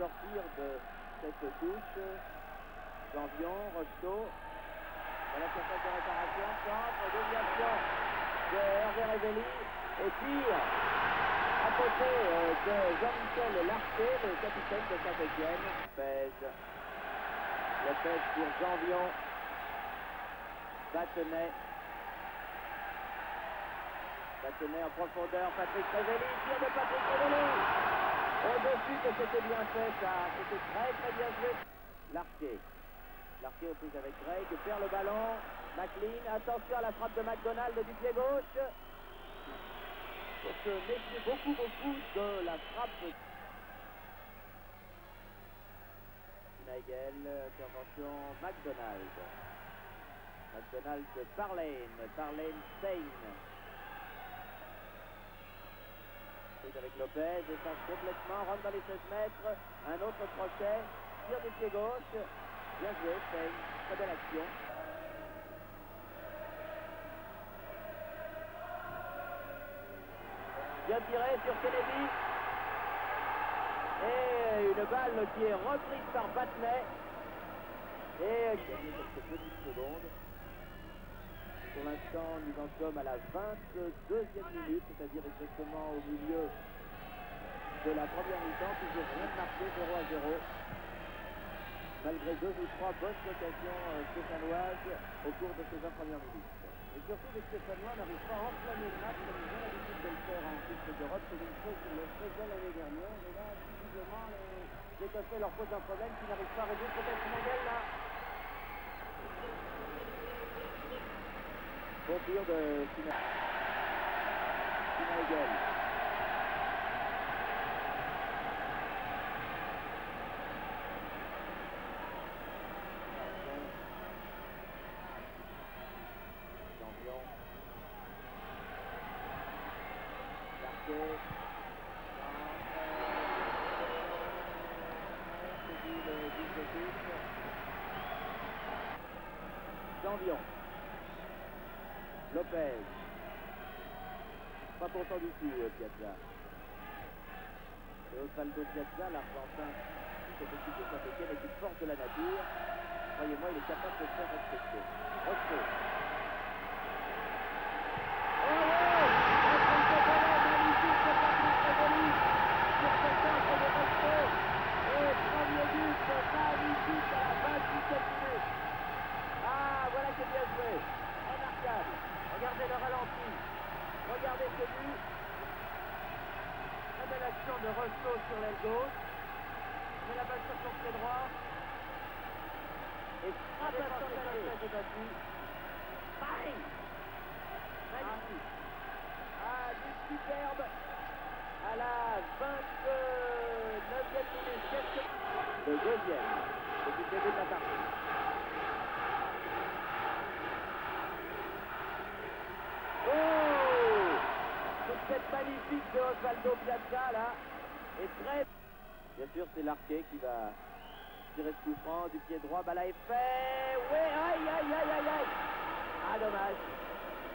sortir de cette touche. Gambion, Rocheteau, dans la surface de réparation, centre, déviation de Hervé Révelli, et tire à côté euh, de Jean-Michel Larquet, le capitaine de Saint-Etienne. Lopez, Lopez pour Janvion, Batenet, Batenet en profondeur, Patrick Révelli, tire de Patrick Révelli que c'était bien fait, ça, c'était très très bien joué. Larquet, Larquet aux prises avec Greg, perd le ballon, McLean, attention à la frappe de McDonald du pied gauche. Faut se méfier beaucoup beaucoup de la frappe. Nigel, intervention McDonald. McDonald Parlane, Parlane Stein. Avec Lopez, descend complètement, rentre dans les 16 mètres, un autre crochet, tire du pied gauche, bien joué, Stein, très belle action. Bien tiré sur Kennedy. Et une balle qui est reprise par Batney. Et quelques petites secondes. Pour l'instant, nous en sommes à la 22e minute, c'est-à-dire exactement au milieu de la première mi-temps. Toujours rien de marqué, 0 à 0. Malgré deux ou trois bonnes occasions euh, stéphanoises au cours de ces 20 premières minutes. Et surtout, les Stéphanois n'arrivent pas à enflammer le match comme ils ont l'habitude de le faire en Coupe d'Europe. C'est une chose qu'ils le faisaient l'année dernière. Mais là, visiblement, les Écossais leur posent un problème qu'ils n'arrivent pas à résoudre. Peut-être là Bon tir de le but de touche. Janvion. Lopez. Pas content du tout, euh, Piazza. Et Osvaldo Piazza, l'Argentin, cette équipe de Saint-Etienne une force de la nature. Croyez-moi, il est capable de faire respecter. Oh ouais Patrick Révelli, magnifique de Patrick Révelli sur ce centre de Rocheteau. Et premier but, magnifique à la 28e minute. Ah, voilà qui est bien joué. Remarquable. Regardez le ralenti. Regardez ce but. Très belle action de Rocheteau sur l'aile gauche. met la balle sur son pied droit. Et frappe à son est battu. Bang Magnifique. Ah, du superbe. À la 29e minute. Le deuxième. Depuis le début de la partie. Oh Toute cette magnifique de Osvaldo Piazza là est très... Bien sûr c'est Larquet qui va tirer ce coup franc du pied droit. Bah là est fait Ouais aïe aïe aïe aïe aïe Ah dommage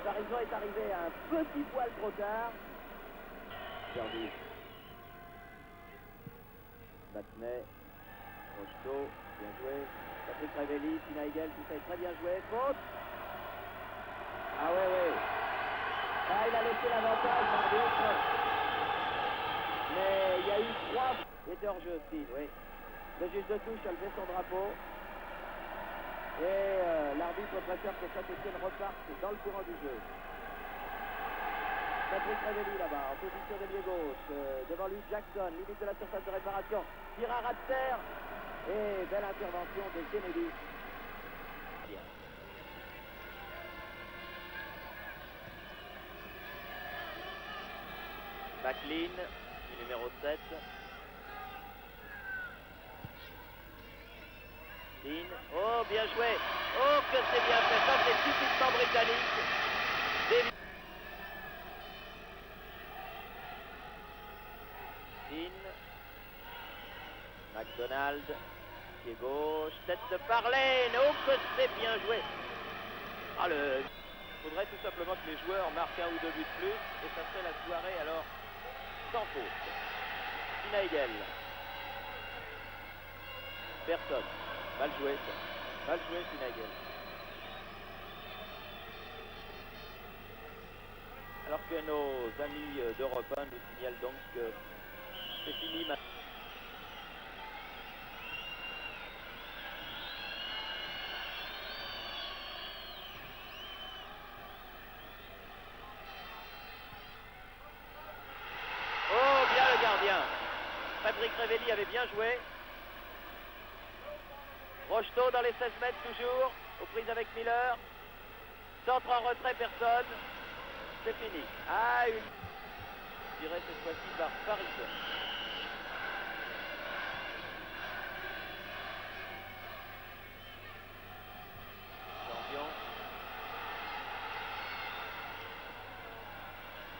Parisot est arrivé un petit poil trop tard. Perdu. Battenet, Rocheteau, bien joué. Patrick Révelli, Sinaigel, tout ça est très bien joué. Faute Ah ouais ouais ah, il a laissé l'avantage l'arbitre. Mais il y a eu trois. Était hors jeu aussi, oui. Le juge de touche a levé son drapeau. Et euh, l'arbitre préfère que Saint-Etienne reparte dans le courant du jeu. Patrick Révelli là-bas, en position de gauche. Euh, devant lui Jackson, limite de la surface de réparation. Tire à terre. Et belle intervention de Kennedy. Bien. McLean, numéro 7. Dean. Oh, bien joué. Oh, que c'est bien fait. Ça, c'est typiquement britannique. David. Dean. McDonald. Pied gauche. Tête de Parlane. Oh, que c'est bien joué. Ah, le... Il faudrait tout simplement que les joueurs marquent un ou deux buts de plus. Et ça serait la soirée, alors, sans faute. Sinaigel. Personne. Mal joué. Mal joué Finagel. Alors que nos amis d'Europe 1 nous signalent donc que c'est fini maintenant. Oh, bien le gardien. Patrick Révelli avait bien joué. Rocheteau dans les 16 mètres toujours, aux prises avec Miller. Centre en retrait, personne. C'est fini. Ah, une. Je dirais cette fois-ci par Paris. Champion.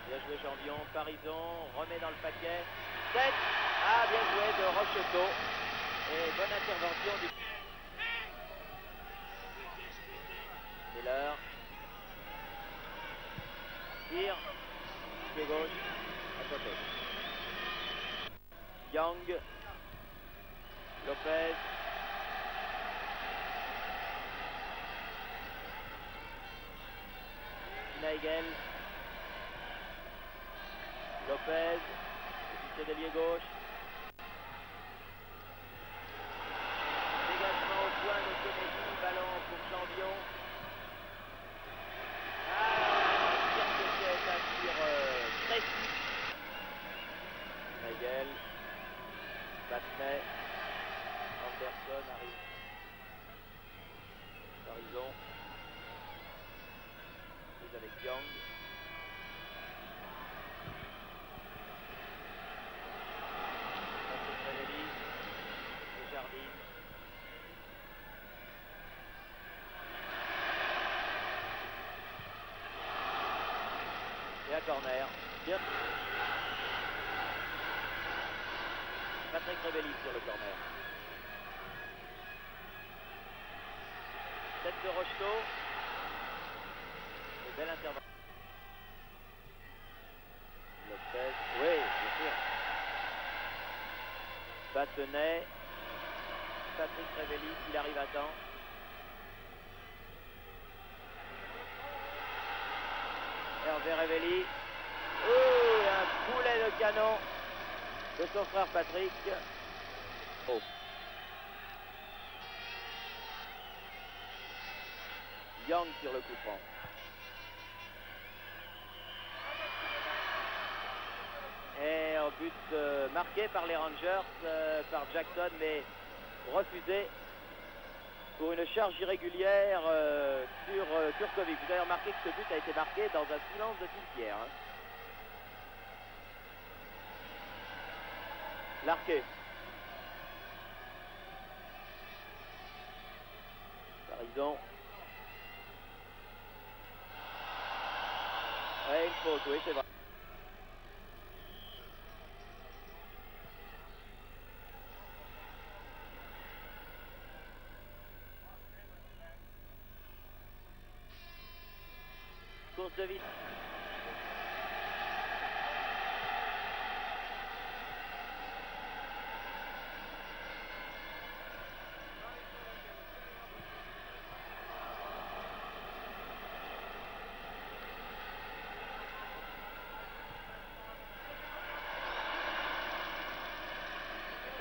Bien joué Champion. Parison remet dans le paquet. 7. Ah, bien joué de Rocheteau. Et bonne intervention du. Miller. Tire. Pied gauche. À côté. Young. Lopez. Nigel. Lopez. Petit d'ailier gauche. Dégagement au point de Kennedy. Ballon pour Champion. Ah, tir de tête, un tir euh, précis. Nigel. Batney. Anderson arrive. Horizon. Prise avec Young. Patrick Revelli. Et Jardine. Et à Patrick Revelli sur le corner. Tête de Rocheteau. Et belle intervention. Lopez. Oui, bien sûr. Battenet. Patrick Revelli, il arrive à temps. Hervé Revelli. Oh, un boulet de canon de son frère Patrick. Oh. Young sur le coup franc. Et un but euh, marqué par les Rangers, euh, par Jackson, mais refusé pour une charge irrégulière euh, sur Kurkovic. Vous avez remarqué que ce but a été marqué dans un silence de cimetière. Hein. Larqué. Parison. Ouais, une faute, oui, c'est vrai. Course de vite.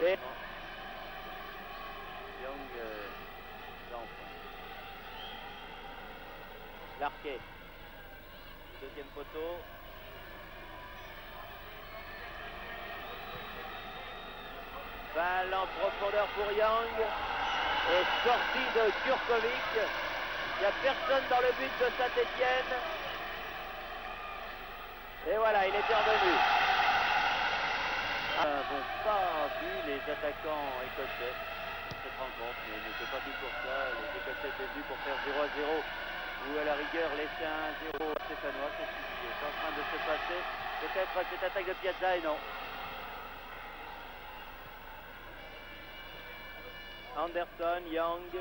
Et Young euh, Zampa. Deuxième poteau. Balle en profondeur pour Young. Et sortie de Kurkovic. Il n'y a personne dans le but de Saint-Etienne. Et voilà, il est revenu. N'avons pas vu les attaquants écossais cette rencontre, mais ils n'étaient pas venus pour ça. Les Écossais étaient venus pour faire 0 à 0 ou à la rigueur laisser un 0 stéphanois. C'est ce qui est en train de se passer. Peut-être cette attaque de Piazza et non. Anderson, Young,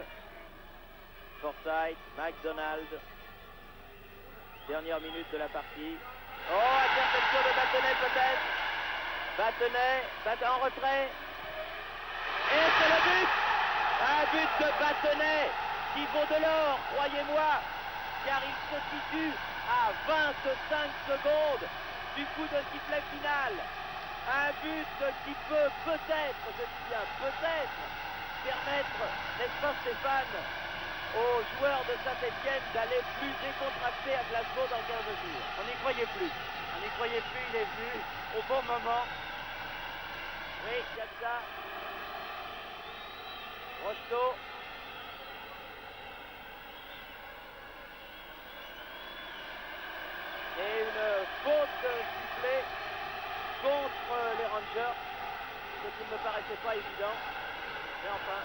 Forsyth, McDonald. Dernière minute de la partie. Oh, interception de Battenet peut-être. Battenet, Battenet en retrait. Et c'est le but but de Battenay qui vaut de l'or, croyez-moi, car il se situe à 25 secondes du coup de sifflet final. Un but qui peut peut-être, je dis bien peut-être, permettre, n'est-ce pas Stéphane, aux joueurs de Saint-Etienne d'aller plus décontractés à Glasgow dans 15 jours. On n'y croyait plus. On n'y croyait plus, il est venu au bon moment. Oui, il y a ça. Rocheteau. Et une faute sifflée contre les Rangers, ce qui ne me paraissait pas évident. Mais enfin.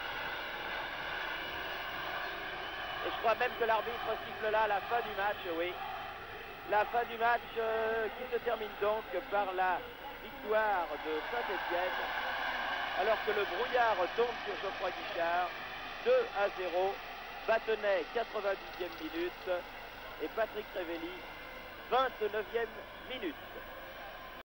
Et je crois même que l'arbitre siffle là la fin du match, oui. La fin du match euh, qui se termine donc par la victoire de Saint-Etienne, alors que le brouillard tombe sur Geoffroy Guichard, 2 à 0, Battenay 90e minute et Patrick Révelli 29e minute.